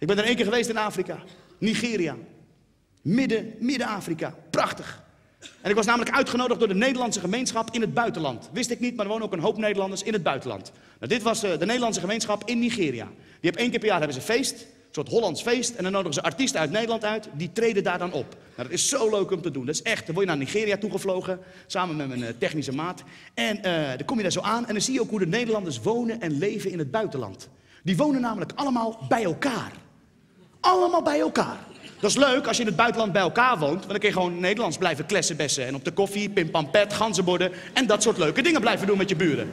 Ik ben er één keer geweest in Afrika. Nigeria. Midden, Midden-Afrika. Prachtig. En ik was namelijk uitgenodigd door de Nederlandse gemeenschap in het buitenland. Wist ik niet, maar er wonen ook een hoop Nederlanders in het buitenland. Nou, dit was uh, de Nederlandse gemeenschap in Nigeria. Die hebben één keer per jaar hebben ze feest, een soort Hollands feest. En dan nodigen ze artiesten uit Nederland uit, die treden daar dan op. Nou, dat is zo leuk om te doen. Dat is echt, dan word je naar Nigeria toegevlogen, samen met mijn uh, technische maat. En uh, dan kom je daar zo aan en dan zie je ook hoe de Nederlanders wonen en leven in het buitenland. Die wonen namelijk allemaal bij elkaar. Allemaal bij elkaar. Dat is leuk als je in het buitenland bij elkaar woont. Want dan kun je gewoon Nederlands blijven klessenbessen. En op de koffie, pimpampet, ganzenborden. En dat soort leuke dingen blijven doen met je buren.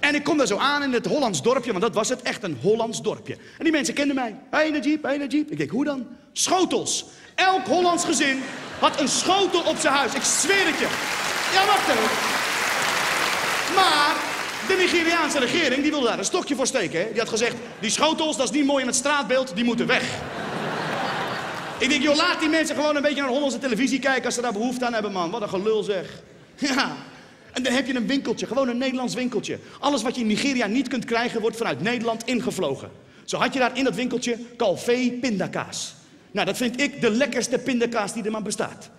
En ik kom daar zo aan in het Hollands dorpje, want dat was het, echt een Hollands dorpje. En die mensen kenden mij. Hey Najib, hey Najib. Ik denk, hoe dan? Schotels. Elk Hollands gezin had een schotel op zijn huis. Ik zweer het je. Ja, wacht even. Maar de Nigeriaanse regering, die wilde daar een stokje voor steken. Hè? Die had gezegd, die schotels, dat is niet mooi in het straatbeeld, die moeten weg. Ik denk, joh, laat die mensen gewoon een beetje naar Hollandse televisie kijken als ze daar behoefte aan hebben, man. Wat een gelul zeg. Ja. En dan heb je een winkeltje, gewoon een Nederlands winkeltje. Alles wat je in Nigeria niet kunt krijgen, wordt vanuit Nederland ingevlogen. Zo had je daar in dat winkeltje Calvé pindakaas. Nou, dat vind ik de lekkerste pindakaas die er maar bestaat.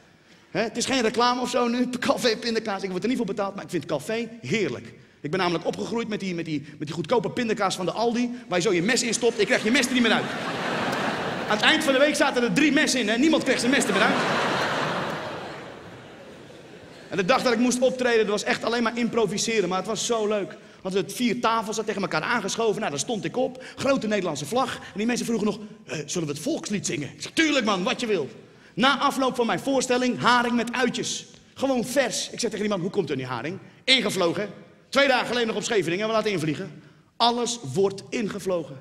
He, het is geen reclame of zo nu, Calvé pindakaas. Ik word er niet voor betaald, maar ik vind Calvé heerlijk. Ik ben namelijk opgegroeid met die, met, die, met die goedkope pindakaas van de Aldi, waar je zo je mes in stopt. Ik krijg je mes er niet meer uit. Aan het eind van de week zaten er drie messen in en niemand kreeg zijn mes meer uit. En de dag dat ik moest optreden, dat was echt alleen maar improviseren, maar het was zo leuk. Want het vier tafels tegen elkaar aangeschoven. Nou, daar stond ik op. Grote Nederlandse vlag. En die mensen vroegen nog, eh, zullen we het volkslied zingen? Ik tuurlijk man, wat je wil. Na afloop van mijn voorstelling, haring met uitjes. Gewoon vers. Ik zeg tegen die man, hoe komt er die haring? Ingevlogen. Twee dagen geleden nog op Scheveningen, we laten invliegen. Alles wordt ingevlogen.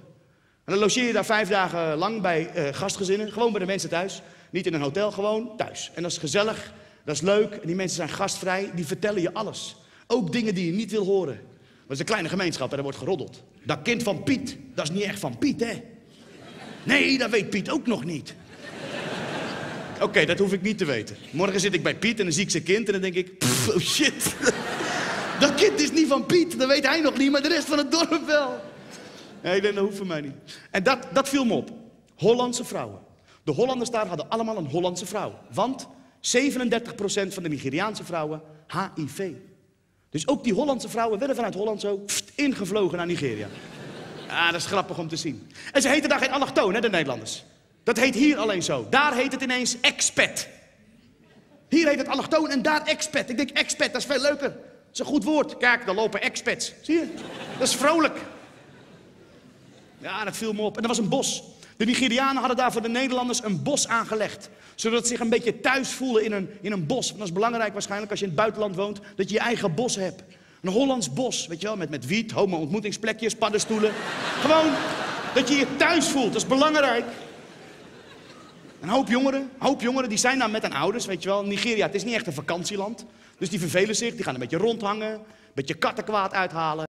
En dan logeer je daar vijf dagen lang bij uh, gastgezinnen. Gewoon bij de mensen thuis. Niet in een hotel, gewoon thuis. En dat is gezellig, dat is leuk. En die mensen zijn gastvrij, die vertellen je alles. Ook dingen die je niet wil horen. Dat is een kleine gemeenschap en er wordt geroddeld. Dat kind van Piet, dat is niet echt van Piet, hè? Nee, dat weet Piet ook nog niet. Oké, dat hoef ik niet te weten. Morgen zit ik bij Piet en dan zie ik zijn kind en dan denk ik... Pff, oh shit. dat kind is niet van Piet, dat weet hij nog niet, maar de rest van het dorp wel. Nee, dat hoeft voor mij niet. En dat, dat viel me op. Hollandse vrouwen. De Hollanders daar hadden allemaal een Hollandse vrouw. Want 37% van de Nigeriaanse vrouwen HIV. Dus ook die Hollandse vrouwen werden vanuit Holland zo ingevlogen naar Nigeria. Ja, dat is grappig om te zien. En ze heten daar geen allochtoon, hè, de Nederlanders. Dat heet hier alleen zo. Daar heet het ineens expat. Hier heet het allochtoon en daar expat. Ik denk expat, dat is veel leuker. Dat is een goed woord. Kijk, daar lopen expats. Zie je? Dat is vrolijk. Ja, dat viel me op. En er was een bos. De Nigerianen hadden daar voor de Nederlanders een bos aangelegd. Zodat ze zich een beetje thuis voelen in een, in een bos. Want dat is belangrijk waarschijnlijk als je in het buitenland woont, dat je je eigen bos hebt. Een Hollands bos, weet je wel, met, met wiet, homo-ontmoetingsplekjes, paddenstoelen. Gewoon dat je je thuis voelt, dat is belangrijk. Een hoop jongeren, hoop jongeren, die zijn daar met hun ouders, weet je wel. Nigeria, het is niet echt een vakantieland. Dus die vervelen zich, die gaan een beetje rondhangen, een beetje kattenkwaad uithalen.